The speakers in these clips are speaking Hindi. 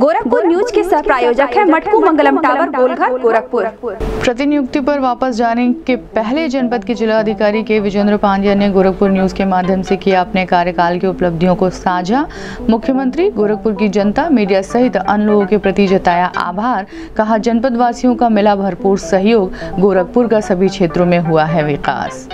प्रायोजक है मटकू मंगलम टावर गोलघर गोरखपुर। प्रतिनियुक्ति पर वापस जाने के पहले जनपद के जिला अधिकारी के विजेंद्र पांड्या ने गोरखपुर न्यूज़ के माध्यम से किया अपने कार्यकाल की उपलब्धियों को साझा। मुख्यमंत्री गोरखपुर की जनता मीडिया सहित अन्य लोगों के प्रति जताया आभार। कहा जनपद वासियों का मिला भरपूर सहयोग। गोरखपुर का सभी क्षेत्रों में हुआ है विकास।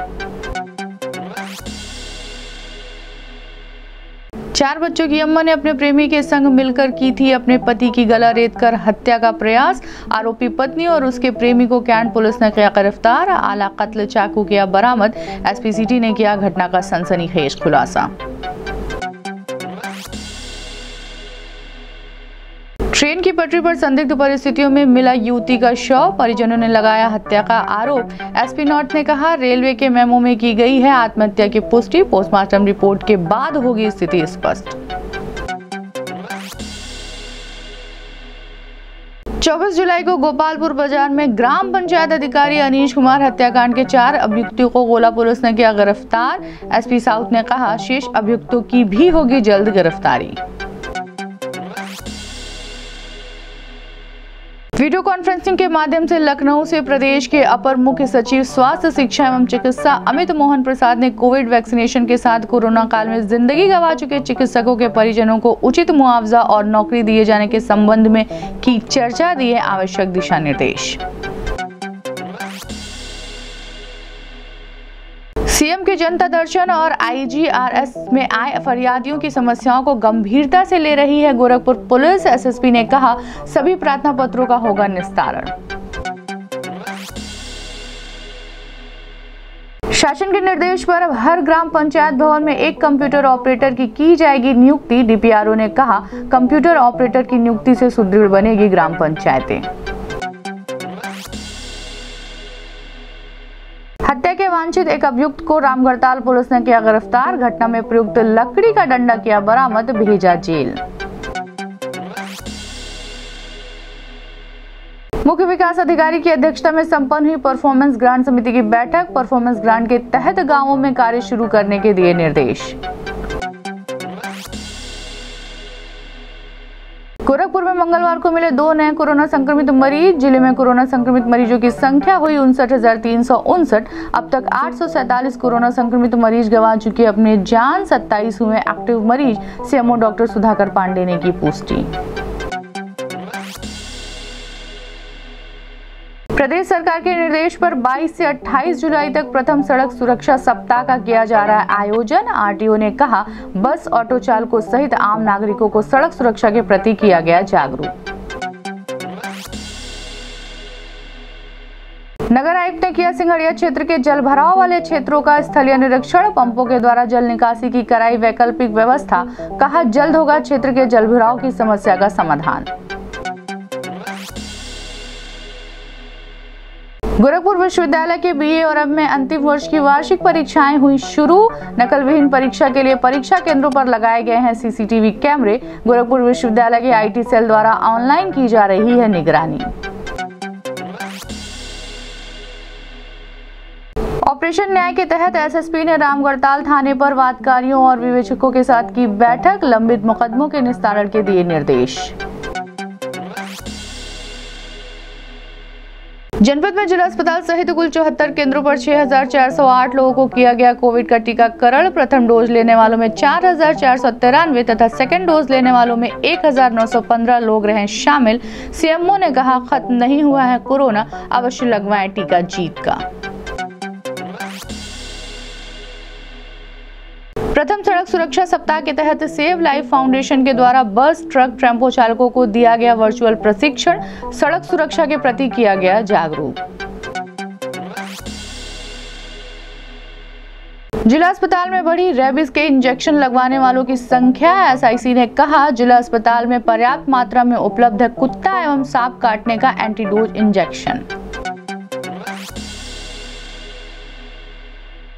चार बच्चों की अम्मा ने अपने प्रेमी के संग मिलकर की थी अपने पति की गला रेत कर हत्या का प्रयास। आरोपी पत्नी और उसके प्रेमी को कैंट पुलिस ने किया गिरफ़्तार। आला कत्ल चाकू किया बरामद। एसपीसीटी ने किया घटना का सनसनीखेज खुलासा। ट्रेन की पटरी पर संदिग्ध परिस्थितियों में मिला युवती का शव। परिजनों ने लगाया हत्या का आरोप। एसपी नॉर्थ ने कहा, रेलवे के मेमो में की गई है आत्महत्या की पुष्टि। पोस्टमार्टम रिपोर्ट के बाद होगी स्थिति स्पष्ट। 24 जुलाई को गोपालपुर बाज़ार में ग्राम पंचायत अधिकारी अनीश कुमार हत्याकांड के चार अभियुक्तों को गोला पुलिस ने किया गिरफ़्तार। एसपी साउथ ने कहा, शेष अभियुक्तों की भी होगी जल्द गिरफ्तारी। वीडियो कॉन्फ्रेंसिंग के माध्यम से लखनऊ से प्रदेश के अपर मुख्य सचिव, स्वास्थ्य, शिक्षा एवं चिकित्सा अमित मोहन प्रसाद ने कोविड वैक्सीनेशन के साथ कोरोना काल में ज़िंदगी गंवा चुके चिकित्सकों के परिजनों को उचित मुआवजा और नौकरी दिए जाने के संबंध में की चर्चा दी है आवश्यक दिशा निर्देश। जनता दर्शन और आईजीआरएस में आए फरियादियों की समस्याओं को गंभीरता से ले रही है गोरखपुर पुलिस। एसएसपी ने कहा, सभी प्रार्थना पत्रों का होगा निस्तारण। शासन के निर्देश पर अब हर ग्राम पंचायत भवन में एक कंप्यूटर ऑपरेटर की की जाएगी नियुक्ति। डीपीआरओ ने कहा, कंप्यूटर ऑपरेटर की नियुक्ति से सुदृढ़ बनेगी ग्राम पंचायतें। हत्या के वांछित एक अभियुक्त को रामगढ़ताल पुलिस ने किया गिरफ़्तार। घटना में प्रयुक्त लकड़ी का डंडा किया बरामद, भेजा जेल। मुख्य विकास अधिकारी की अध्यक्षता में संपन्न हुई परफॉर्मेंस ग्रांट समिति की बैठक। परफॉर्मेंस ग्रांट के तहत गाँवों में कार्य शुरू करने के दिए निर्देश। गोरखपुर में मंगलवार को मिले दो नए कोरोना संक्रमित मरीज़। ज़िले में कोरोना संक्रमित मरीजों की संख्या हुई उनसठ अब तक आठ कोरोना संक्रमित मरीज़ गंवा चुके अपने जान सत्ताईस हुए एक्टिव मरीज़, सीएमओ डॉक्टर सुधाकर पांडे ने की पुष्टि। प्रदेश सरकार के निर्देश पर 22 से 28 जुलाई तक प्रथम सड़क सुरक्षा सप्ताह का किया जा रहा है आयोजन। आरटीओ ने कहा, बस ऑटो चालकों सहित आम नागरिकों को सड़क सुरक्षा के प्रति किया गया जागरूक। नगर आयुक्त ने किया सिंगड़िया क्षेत्र के जल भराव वाले क्षेत्रों का स्थलीय निरीक्षण। पंपों के द्वारा जल निकासी की कराई वैकल्पिक व्यवस्था, कहा, जल्द होगा क्षेत्र के जल भराव की समस्या का समाधान। गोरखपुर विश्वविद्यालय के बीए और अब में अंतिम वर्ष की वार्षिक परीक्षाएँ हुई शुरू। नकल विहीन परीक्षा के लिए परीक्षा केंद्रों पर लगाए गए हैं सीसीटीवी कैमरे। गोरखपुर विश्वविद्यालय के आईटी सेल द्वारा ऑनलाइन की जा रही है निगरानी। ऑपरेशन न्याय के तहत एसएसपी ने रामगढ़ताल थाने पर वादकारियों और विवेचकों के साथ की बैठक, लंबित मुकदमों के निस्तारण के दिए निर्देश। जनपद में जिला अस्पताल सहित कुल चौहत्तर केंद्रों पर 6,408 लोगों को किया गया कोविड का टीकाकरण। प्रथम डोज लेने वालों में चार हज़ार चार सौ तिरानवे तथा सेकेंड डोज लेने वालों में 1,915 लोग रहे शामिल। सीएमओ ने कहा खत्म नहीं हुआ है कोरोना अवश्य लगवाएँ टीका जीत का। प्रथम सड़क सुरक्षा सप्ताह के तहत सेव लाइफ फाउंडेशन के द्वारा बस, ट्रक, टेंपो चालकों को दिया गया वर्चुअल प्रशिक्षण। सड़क सुरक्षा के प्रति किया गया जागरूक। जिला अस्पताल में बढ़ी रेबिस के इंजेक्शन लगवाने वालों की संख्या, एसआईसी ने कहा, जिला अस्पताल में पर्याप्त मात्रा में उपलब्ध है कुत्ता एवं सांप काटने का एंटीडोज इंजेक्शन।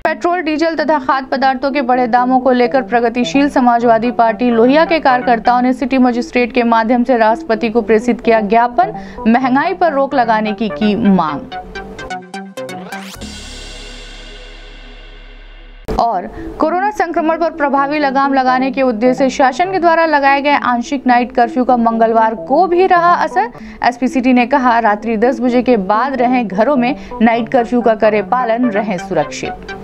पेट्रोल, डीजल तथा खाद्य पदार्थों के बढ़े दामों को लेकर प्रगतिशील समाजवादी पार्टी लोहिया के कार्यकर्ताओं ने सिटी मजिस्ट्रेट के माध्यम से राष्ट्रपति को प्रेषित किया ज्ञापन, महँगाई पर रोक लगाने की की मांग। और कोरोना संक्रमण पर प्रभावी लगाम लगाने के उद्देश्य शासन के द्वारा लगाए गए आंशिक नाइट कर्फ्यू का मंगलवार को भी रहा असर। एसपीसीटी ने कहा, रात्रि 10 बजे के बाद रहें घरों में, नाइट कर्फ्यू का करे पालन, रहें सुरक्षित।